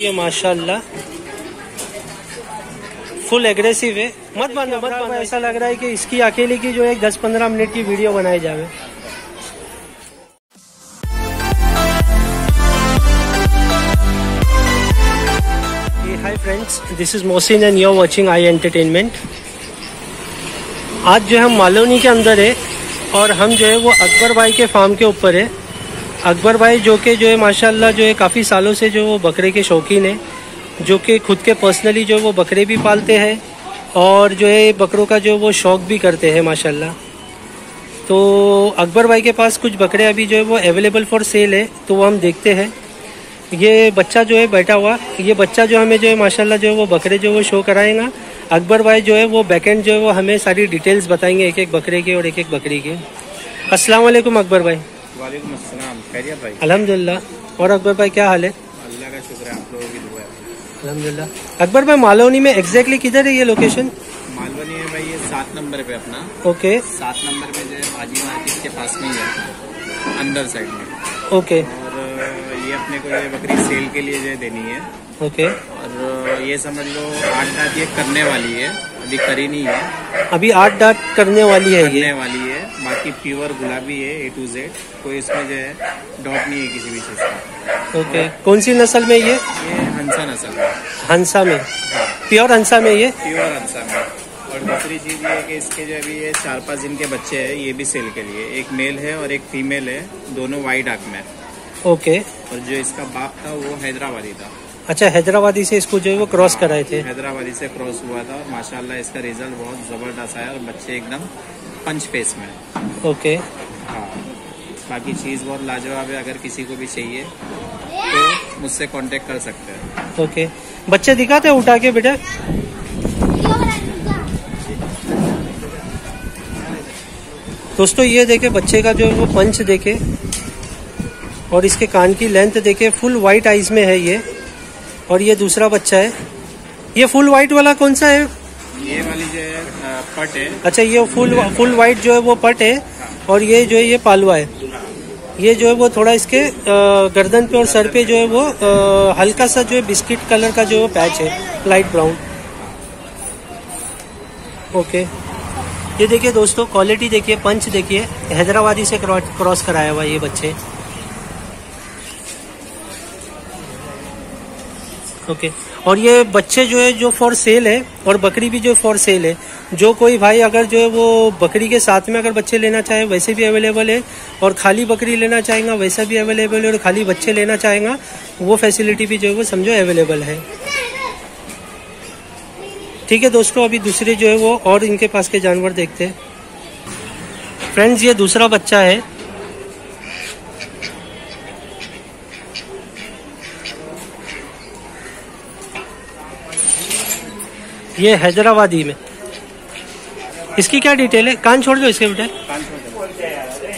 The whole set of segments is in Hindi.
ये माशाल्लाह। फुल एग्रेसिव है। मत बांधो मत बांधो ऐसा लग रहा है कि इसकी अकेले की जो है दस पंद्रह मिनट की वीडियो बनाई जावे। Hi friends this is Mohsin and you watching I entertainment आज जो हम मालोनी के अंदर है और हम जो है वो अकबर भाई के फार्म के ऊपर है। अकबर भाई जो कि जो है माशाल्लाह जो है काफ़ी सालों से जो वो बकरे के शौकीन है जो कि खुद के पर्सनली जो वो बकरे भी पालते हैं और जो है बकरों का जो वो शौक भी करते हैं माशाल्लाह तो अकबर भाई के पास कुछ बकरे अभी जो है वो अवेलेबल फॉर सेल है तो वो हम देखते हैं ये बच्चा जो है बैठा हुआ ये बच्चा जो हमें जो है माशाल्लाह जो है वो बकरे जो वो शो कराएगा अकबर भाई जो है वो बैकेंड जो है वो हमें सारी डिटेल्स बताएँगे एक एक बकरे के और एक एक बकरी के अस्सलाम वालेकुम अकबर भाई वालेकुम अस्सलाम। खैरियत भाई? अल्हम्दुलिल्लाह। और अकबर भाई क्या हाल है? अल्लाह का शुक्र है आप लोगों की दुआ अल्हम्दुलिल्लाह। अकबर भाई मालवनी में एग्जैक्टली किधर है ये लोकेशन मालवनी में भाई ये सात नंबर पे अपना। ओके सात नंबर पे जो है भाजी मार्केट के पास में ही है। अंदर साइड में। ओके और ये अपने को ये बकरी सेल के लिए जो देनी है। ओके और ये समझ लो आठ दांत ये करने वाली है। अभी करी नहीं है। अभी आठ डाक करने वाली है करने ये वाली है। बाकी प्योर गुलाबी है ए टू जेड कोई इसमें जो है डॉट नहीं है किसी भी चीज़ का। ओके। कौन सी नस्ल में ये? ये हंसा नस्ल। है हंसा में। प्योर हंसा में ये? प्योर हंसा में। और दूसरी चीज़ ये है कि इसके जो अभी ये चार पाँच दिन के बच्चे हैं ये भी सेल के लिए। एक मेल है और एक फीमेल है दोनों वाइट आँख में। ओके। और जो इसका बाप था वो हैदराबादी था। अच्छा हैदराबादी से इसको जो है वो क्रॉस कराए थे। हैदराबादी से क्रॉस हुआ था। और माशाल्लाह इसका रिज़ल्ट बहुत ज़बरदस्त आया और बच्चे एकदम पंच फेस में ओके हाँ। बाकी चीज़ बहुत लाजवाब है अगर किसी को भी चाहिए तो मुझसे कांटेक्ट कर सकते हैं। ओके बच्चे दिखाते हैं उठा के बेटा। दोस्तों ये देखे बच्चे का जो है वो पंच देखे और इसके कान की लेंथ देखे फुल वाइट आइज़ में है ये। और ये दूसरा बच्चा है। ये फुल वाइट वाला कौन सा है? ये वाली जो है पट है। अच्छा ये फुल फुल वाइट जो है वो पट है और ये जो है ये पालवा है। ये जो है वो थोड़ा इसके गर्दन पे और सर पे जो है वो हल्का सा जो है बिस्किट कलर का जो है पैच है लाइट ब्राउन ओके ये देखिए दोस्तों क्वालिटी देखिए पंच देखिए हैदराबादी से क्रॉस कराया हुआ ये बच्चे। ओके और ये बच्चे जो है, जो फॉर सेल है, और बकरी भी जो फॉर सेल है, जो कोई भाई अगर जो है वो बकरी के साथ में अगर बच्चे लेना चाहे, वैसे भी अवेलेबल है, और खाली बकरी लेना चाहेगा, वैसा भी अवेलेबल है, और खाली बच्चे लेना चाहेगा, वो फैसिलिटी भी जो है वो समझो अवेलेबल है। ठीक है दोस्तों, अभी दूसरे जो है वो और इनके पास के जानवर देखते हैं। फ्रेंड्स ये दूसरा बच्चा है ये हैदराबादी में। इसकी क्या डिटेल है? कान छोड़ दो इसके बेटे कान छोड़ दो।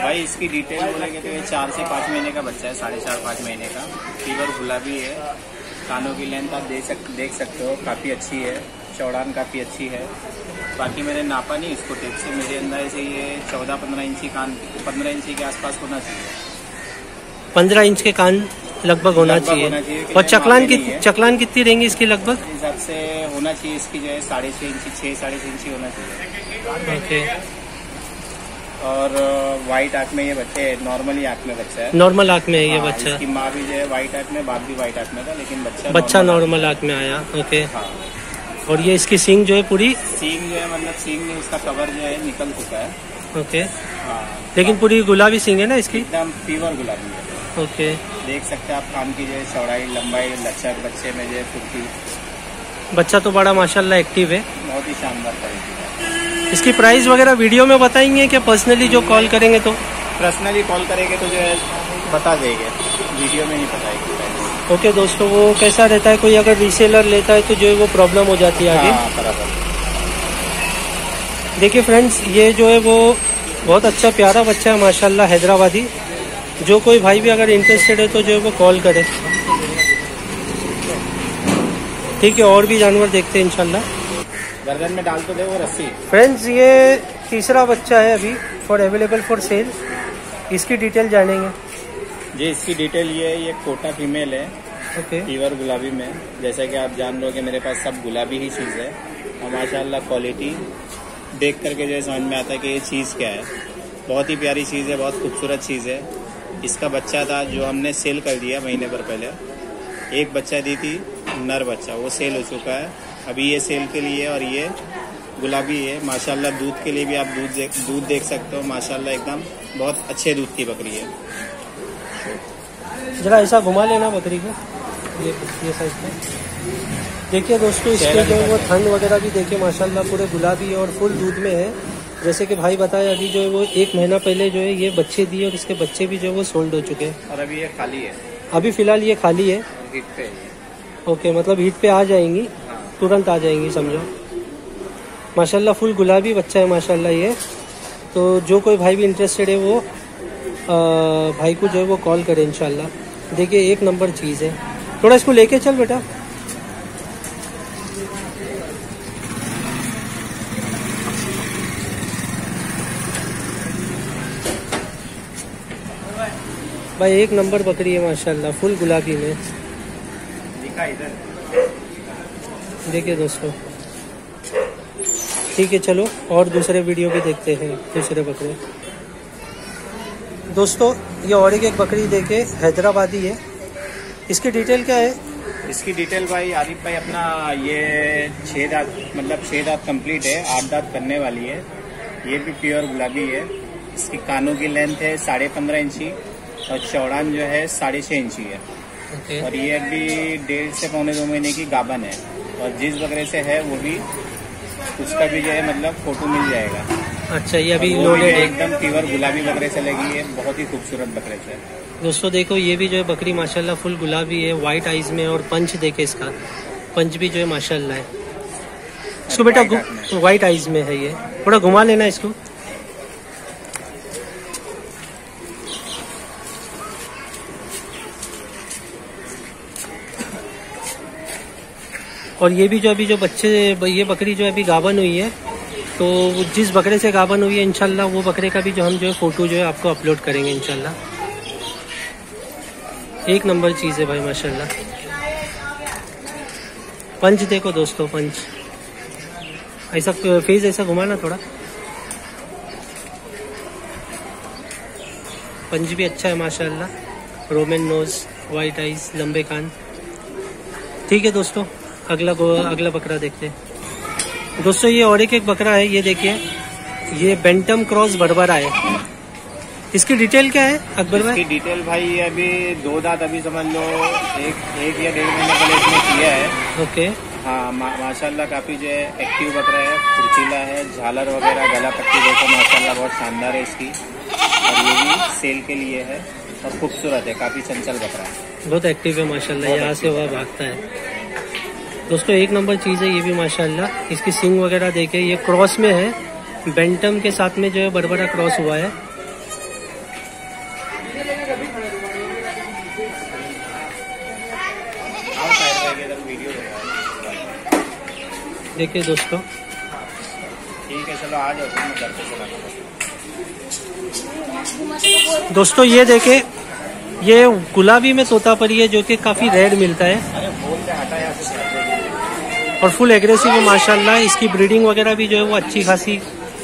भाई इसकी डिटेल बोलेंगे तो ये चार से पाँच महीने का बच्चा है साढ़े चार पाँच महीने का। फीवर गुलाबी है। कानों की लेंथ आप देख सक देख सकते हो काफ़ी अच्छी है। चौड़ान काफ़ी अच्छी है। बाकी मैंने नापा नहीं इसको टेप से। मेरे अंदर से ये चौदह पंद्रह इंची कान पंद्रह इंची के आसपास होना चाहिए। पंद्रह इंच के कान लगभग होना चाहिए। और चकलान की चकलान कितनी रहेंगी इसकी लगभग? हिसाब से होना चाहिए इसकी जो है साढ़े छः इंची छः साढ़े छः इंची होना चाहिए। ओके। और वाइट आँख में ये बच्चे नॉर्मली आँख में बच्चा है। नॉर्मल आँख में है ये हाँ, बच्चा इसकी माँ भी जो है व्हाइट आँख में बाप भी व्हाइट आँख में था लेकिन बच्चा बच्चा नॉर्मल आँख में आया ओके। हाँ। और ये इसकी सींग जो है पूरी? सींग जो है मतलब सींग में उसका कवर जो है निकल चुका है। ओके। हाँ। लेकिन पूरी गुलाबी सींग है ना इसकी? एकदम प्योर गुलाबी है। ओके। देख सकते हैं आप काम की जो है चौड़ाई लंबाई लचक बच्चे में जो है फुर्ती। बच्चा तो बड़ा माशाल्लाह एक्टिव है। बहुत ही शानदार तरीके का। इसकी प्राइस वगैरह वीडियो में बताएँगे क्या पर्सनली जो कॉल करेंगे तो? पर्सनली कॉल करेंगे तो जो है बता देंगे। वीडियो में नहीं बताएगी। ओके दोस्तों वो कैसा रहता है? कोई अगर रीसेलर लेता है तो जो है वो प्रॉब्लम हो जाती है आगे। हाँ देखिए फ्रेंड्स ये जो है वो बहुत अच्छा प्यारा बच्चा है माशाल्लाह हैदराबादी। जो कोई भाई भी अगर इंटरेस्टेड है तो जो है वो कॉल करे। ठीक है और भी जानवर देखते हैं इंशाल्लाह। गर्दन में डाल तो दे वो रस्सी। फ्रेंड्स ये तीसरा बच्चा है अभी फॉर अवेलेबल फॉर सेल इसकी डिटेल जानेंगे। जी इसकी डिटेल ये है ये कोटा फीमेल है ओके प्योर गुलाबी में। जैसा कि आप जान लो कि मेरे पास सब गुलाबी ही चीज़ है। और माशाल्लाह क्वालिटी देख करके जो है समझ में आता है कि ये चीज़ क्या है। बहुत ही प्यारी चीज़ है बहुत खूबसूरत चीज़ है। इसका बच्चा था जो हमने सेल कर दिया महीने भर पहले। एक बच्चा दी थी नर बच्चा। वो सेल हो चुका है। अभी ये सेल के लिए और ये गुलाबी है। माशाल्लाह दूध के लिए भी आप दूध देख दूध देख सकते हो। माशाल्लाह एकदम बहुत अच्छे दूध की बकरी है। जरा ऐसा घुमा लेना बकरी को। ये ये पे। देखिए दोस्तों इसके जो वो थन वगैरह भी देखिए माशाल्लाह पूरे गुलाबी और फुल दूध में है। जैसे कि भाई बताए अभी जो है वो एक महीना पहले जो है ये बच्चे दिए और इसके बच्चे भी जो है वो सोल्ड हो चुके हैं। और अभी ये खाली है। अभी फ़िलहाल ये खाली है। हिट पे ओके मतलब हीट पे आ जाएँगी तुरंत आ जाएँगी समझो। माशाल्लाह फुल गुलाबी बच्चा है माशाल्लाह ये। तो जो कोई भाई भी इंटरेस्टेड है वो आ, भाई को जो है वो कॉल करे इंशाल्लाह। देखिए एक नंबर चीज़ है। थोड़ा इसको लेके चल बेटा। भाई एक नंबर बकरी है माशाल्लाह फुल गुलाबी में। दिखा देखिए दोस्तों। ठीक है चलो और दूसरे वीडियो भी देखते हैं दूसरे बकरे। दोस्तों ये और एक बकरी देखे हैदराबादी है। इसकी डिटेल क्या है? इसकी डिटेल भाई आरिफ भाई अपना ये छः दांत मतलब छः दांत कंप्लीट है आठ दांत करने वाली है। ये भी प्योर गुलाबी है। इसकी कानों की लेंथ है साढ़े पंद्रह इंची। और चौड़ान जो है साढ़े छः इंची है। ओके। और ये अभी डेढ़ से पौने दो महीने की गाबन है। और जिस बकरे से है वो भी उसका भी जो है मतलब फ़ोटो मिल जाएगा। अच्छा ये अभी लोडेड एकदम प्योर गुलाबी बकरे से लगी है। बहुत ही खूबसूरत बकरे से। दोस्तों देखो ये भी जो है बकरी माशाल्लाह फुल गुलाबी है वाइट आइज़ में और पंच देखे इसका। पंच भी जो है माशाल्लाह है। इसको बेटा वाइट आइज़ में है ये। थोड़ा घुमा लेना इसको। और ये भी जो अभी जो बच्चे, ये बकरी जो अभी गाभन हुई है तो जिस बकरे से गाभन हुई है इनशाला वो बकरे का भी जो हम जो है फ़ोटो जो है आपको अपलोड करेंगे इनशाला एक नंबर चीज़ है भाई, माशाल्लाह। पंच देखो दोस्तों, पंच। ऐसा फेस ऐसा घुमाना थोड़ा। पंच भी अच्छा है, माशाल्लाह। रोमन नोज़ वाइट आइज़ लंबे कान। ठीक है दोस्तों। अगला अगला बकरा देखते हैं। दोस्तों ये और एक एक बकरा है ये देखिए। ये बेंटम क्रॉस बरबरा है इसकी डिटेल क्या है अकबर भाई? डिटेल भाई अभी दो दांत अभी समझ लो एक एक या डेढ़ महीने पहले इसने किया है। ओके। हाँ मा, माशाल्लाह काफ़ी जो है एक्टिव बकरा है फुर्तीला है झालर वगैरह गला पट्टी देखो माशाल्लाह बहुत शानदार है इसकी। और ये भी सेल के लिए है और खूबसूरत है काफ़ी चंचल बकरा है। बहुत एक्टिव है माशाल्लाह यहाँ से वह भागता है। दोस्तों, एक नंबर चीज़ है ये भी, माशाल्लाह। इसकी सिंग वगैरह देखे, ये क्रॉस में है। बेंटम के साथ में जो है बरबरा क्रॉस हुआ है। देखिए दोस्तों। ठीक है चलो आ जाओ दोस्तों, ये देखे, ये गुलाबी में तोता तोतापरी है, जो कि काफ़ी रेड मिलता है अरे बोल के हटा यहाँ से और फुल एग्रेसिव है, माशाल्लाह। इसकी ब्रीडिंग वगैरह भी जो है वो अच्छी खासी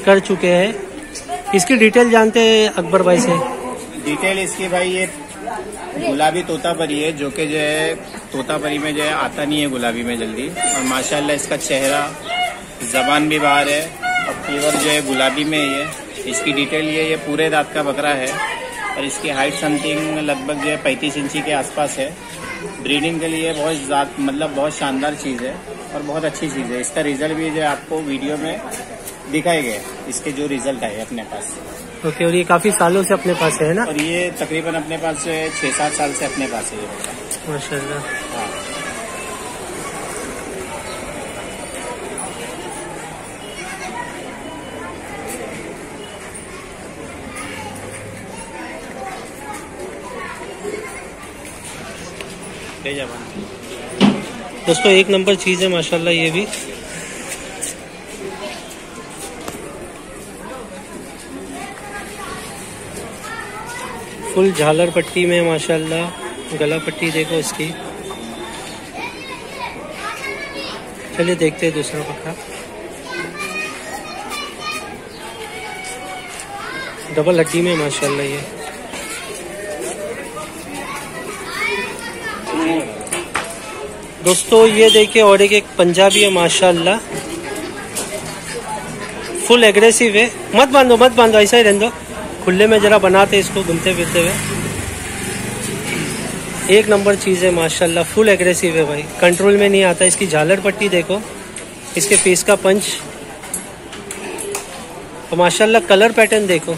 कर चुके हैं। इसकी डिटेल जानते हैं अकबर भाई से? डिटेल इसकी भाई, ये गुलाबी तोतापरी है, जो कि जो है, तोतापरी में जो है आता नहीं है गुलाबी में जल्दी। और माशाल्लाह इसका चेहरा, जबान भी बाहर है, और फ्लेवर जो है गुलाबी में ही है। इसकी डिटेल ये ये पूरे दांत का बकरा है, और इसकी हाइट समथिंग लगभग जो है पैंतीस इंची के आसपास है। ब्रीडिंग के लिए बहुत मतलब बहुत शानदार चीज़ है। और बहुत अच्छी चीज़ है। इसका रिज़ल्ट भी जो आपको वीडियो में दिखाए गए इसके जो रिज़ल्ट आए अपने पास। ओके okay, और ये काफ़ी सालों से अपने पास है ना? और ये तकरीबन अपने पास जो है छः सात साल से अपने पास है ये बच्चा। माशाल्लाह। हाँ। दोस्तों, एक नंबर चीज़ है, माशाल्लाह, ये भी। फुल झालर पट्टी में, माशाल्लाह, गला पट्टी देखो इसकी। चलिए देखते हैं दूसरा पक्का। डबल हड्डी में, माशाल्लाह, ये। दोस्तों ये देखिए और एक, एक पंजाबी है माशाल्लाह। फुल एग्रेसिव है। मत बांधो मत बांधो ऐसा ही रहने दो। खुले में जरा बनाते इसको घूमते फिरते हुए। एक नंबर चीज़ है माशाल्लाह फुल एग्रेसिव है भाई। कंट्रोल में नहीं आता इसकी झालर पट्टी देखो। इसके फेस का पंच और माशाल्लाह कलर पैटर्न देखो।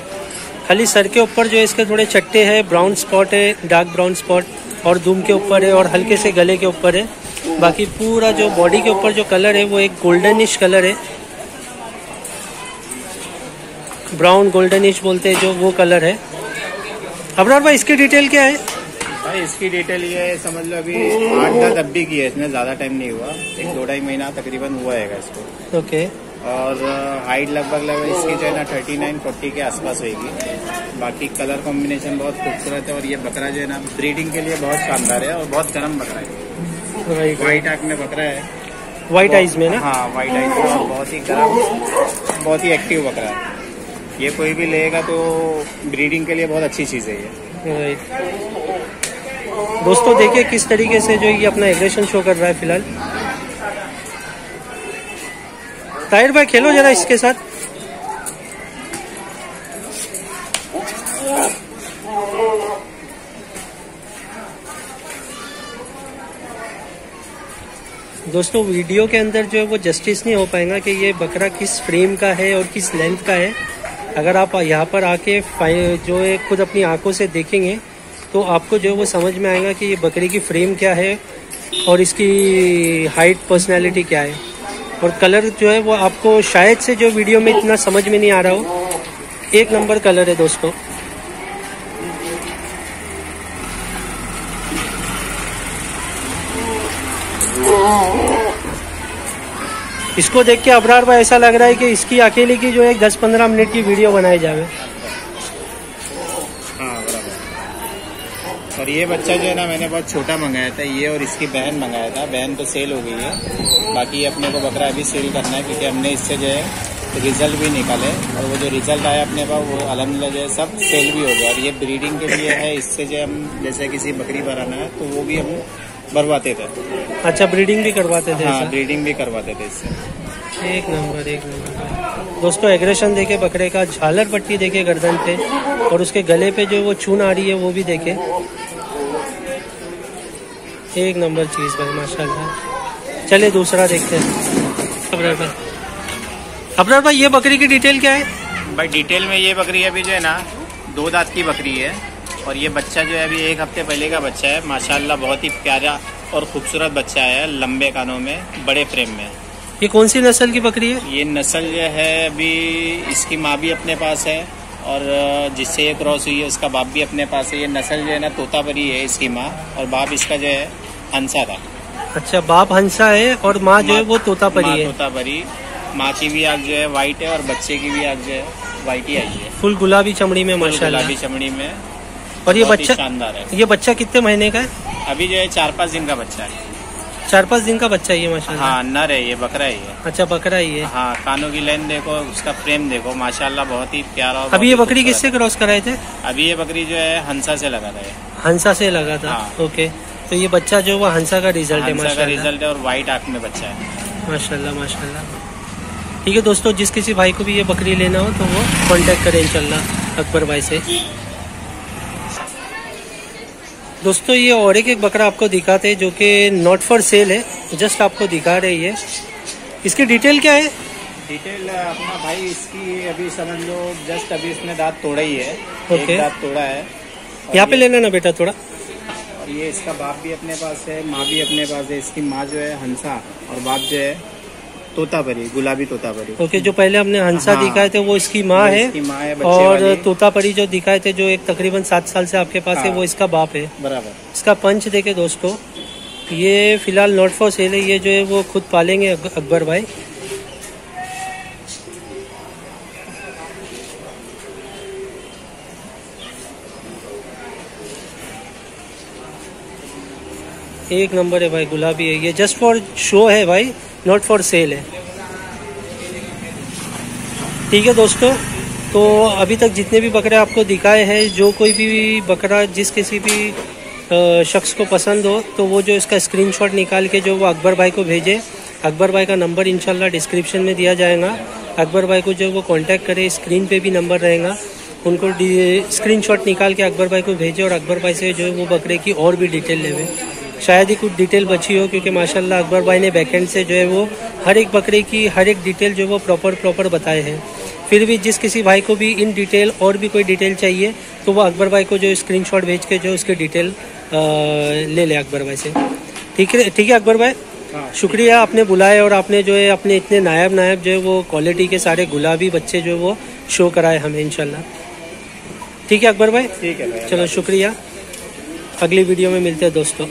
खाली सर के ऊपर जो है इसके थोड़े चट्टे हैं ब्राउन स्पॉट है डार्क ब्राउन स्पॉट और दुम के ऊपर है और हल्के से गले के ऊपर है। बाकी पूरा जो बॉडी के ऊपर जो कलर है वो एक गोल्डनिश कलर है। ब्राउन गोल्डनिश बोलते हैं जो वो कलर है। अबरार भाई इसकी डिटेल क्या है? भाई इसकी डिटेल ये है समझ लो अभी आठ दस अब्बी की है इसमें ज़्यादा टाइम नहीं हुआ। एक दो ढाई महीना तकरीबन हुआ है इसको ओके और हाइट लगभग लगभग इसकी जो है ना थर्टी नाइन फोर्टी के आसपास होगी बाकी कलर कॉम्बिनेशन बहुत खूबसूरत है और ये बकरा जो है ना ब्रीडिंग के लिए बहुत शानदार है और बहुत गर्म बकरा है। व्हाइट आँख में बकरा है। वाइट आइज़ में ना? हाँ व्हाइट आइज़ में बहुत ही गर्म बहुत ही एक्टिव बकरा है। ये कोई भी लेगा तो ब्रीडिंग के लिए बहुत अच्छी चीज़ है ये। दोस्तों देखिए किस तरीके से जो ये अपना एग्रेशन शो कर रहा है फ़िलहाल। ताहिर भाई खेलो जरा इसके साथ। दोस्तों, वीडियो के अंदर जो है वो जस्टिस नहीं हो पाएगा कि ये बकरा किस फ्रेम का है और किस लेंथ का है। अगर आप यहाँ पर आके जो है खुद अपनी आँखों से देखेंगे तो आपको जो है वो समझ में आएगा कि ये बकरी की फ्रेम क्या है और इसकी हाइट पर्सनैलिटी क्या है। और कलर जो है वो आपको शायद से जो वीडियो में इतना समझ में नहीं आ रहा हो। एक नंबर कलर है दोस्तों। इसको देख के अबरार भाई ऐसा लग रहा है कि इसकी अकेले की जो है दस पंद्रह मिनट की वीडियो बनाई जावे। हाँ और ये बच्चा जो है ना, मैंने बहुत छोटा मंगाया था, ये और इसकी बहन मंगाया था। बहन तो सेल हो गई है। बाकी अपने को बकरा अभी सेल करना है, क्योंकि हमने इससे जो है रिज़ल्ट भी निकाले। और वो जो रिज़ल्ट आया अपने पास, वो अलहमदिल्ला जो है, सब सेल भी हो गया। और ये ब्रीडिंग के लिए है, इससे जो हम, जैसे किसी बकरी भराना है तो वो भी हम भरवाते थे। अच्छा ब्रीडिंग भी करवाते थे हाँ ब्रीडिंग भी करवाते थे इससे। एक नंबर एक नंबर। दोस्तों एग्रेशन देखे बकरे का झालर पट्टी देखे गर्दन पे और उसके गले पे जो वो चून आ रही है वो भी देखे। एक नंबर चीज़ भाई माशाल्लाह। चलिए दूसरा देखते हैं। अबरार भाई। अबरार भाई ये बकरी की डिटेल क्या है? भाई डिटेल में ये बकरी अभी जो है ना दो दांत की बकरी है। और ये बच्चा जो है अभी एक हफ़्ते पहले का बच्चा है। माशाल्लाह बहुत ही प्यारा और खूबसूरत बच्चा है लंबे कानों में बड़े फ्रेम में। ये कौन सी नस्ल की बकरी है? ये नस्ल जो है अभी इसकी माँ भी अपने पास है और जिससे ये क्रॉस हुई है उसका बाप भी अपने पास है। ये नस्ल जो है ना तोतापरी है इसकी माँ और बाप इसका जो है हंसा था अच्छा बाप हंसा है और माँ जो है वो तोता परी है। तोतापरी। माँ की भी आग जो है वाइट है और बच्चे की भी आग जो है वाइट ही आई है। फुल गुलाबी चमड़ी में माशाल्लाह। गुलाबी चमड़ी में। और ये बच्चा शानदार है। ये बच्चा कितने महीने का है? अभी जो है चार पाँच दिन का बच्चा है। चार पाँच दिन का बच्चा है ये माशाल्लाह। हाँ नर है ये बकरा ही है अच्छा बकरा ही है। हाँ कानों की लाइन देखो उसका फ्रेम देखो माशाल्लाह बहुत ही प्यारा अभी ये बकरी किससे क्रॉस कराए थे? अभी ये बकरी जो है हंसा से लगा था हंसा से लगा था? हाँ। ओके। तो ये बच्चा जो वो हंसा का रिज़ल्ट है हंसा का रिज़ल्ट है और व्हाइट आँख में बच्चा है। माशाल्लाह माशाल्लाह। ठीक है दोस्तों जिस किसी भाई को भी ये बकरी लेना हो तो वो कांटेक्ट करें इंशाल्लाह अकबर भाई से। दोस्तों ये और एक एक बकरा आपको दिखाते हैं जो कि नॉट फॉर सेल है जस्ट आपको दिखा रही है इसकी डिटेल क्या है? डिटेल अपना भाई इसकी अभी समझ लो जस्ट अभी इसने दांत तोड़ा ही है। ओके। एक दांत तोड़ा है। यहाँ पे ये- लेना ना बेटा थोड़ा। और ये इसका बाप भी अपने पास है माँ भी अपने पास है इसकी माँ जो है हंसा और बाप जो है तोतापरी गुलाबी तोतापरी। ओके जो पहले हमने हंसा हाँ। दिखाए थे वो इसकी माँ है इसकी माँ है बच्चे और। तोतापरी जो दिखाए थे जो एक तकरीबन सात साल से आपके पास हाँ, है। हाँ। वो इसका बाप है। बराबर। इसका पंच देखे दोस्तों ये फ़िलहाल नॉट फॉर सेल है ये जो है वो खुद पालेंगे अकबर भाई। एक नंबर है भाई गुलाबी है। ये जस्ट फॉर शो है भाई। नॉट फॉर सेल है। ठीक है दोस्तों तो अभी तक जितने भी बकरे आपको दिखाए हैं, जो कोई भी बकरा जिस किसी भी शख्स को पसंद हो तो वो जो इसका स्क्रीनशॉट निकाल के जो वो अकबर भाई को भेजे, अकबर भाई का नंबर इंशाल्लाह डिस्क्रिप्शन में दिया जाएगा। अकबर भाई को जो वो कांटेक्ट करे स्क्रीन पे भी नंबर रहेगा। उनको स्क्रीनशॉट निकाल के अकबर भाई को भेजे और अकबर भाई से जो है वो बकरे की और भी डिटेल लेवे। शायद ही कुछ डिटेल बची हो क्योंकि माशाल्लाह अकबर भाई ने बैकएंड से जो है वो हर एक बकरे की हर एक डिटेल जो है वो प्रॉपर प्रॉपर बताए हैं। फिर भी जिस किसी भाई को भी इन डिटेल और भी कोई डिटेल चाहिए तो वो अकबर भाई को जो स्क्रीनशॉट भेज के जो उसकी डिटेल अ, ले ले अकबर भाई से। ठीक है ठीक है अकबर भाई? हाँ शुक्रिया आपने बुलाए और आपने जो है अपने इतने नायब नायब जो है वो क्वालिटी के सारे गुलाबी बच्चे जो है वो शो कराए हमें इंशाल्लाह। ठीक है अकबर भाई? ठीक है चलो शुक्रिया। अगली वीडियो में मिलते हैं दोस्तों।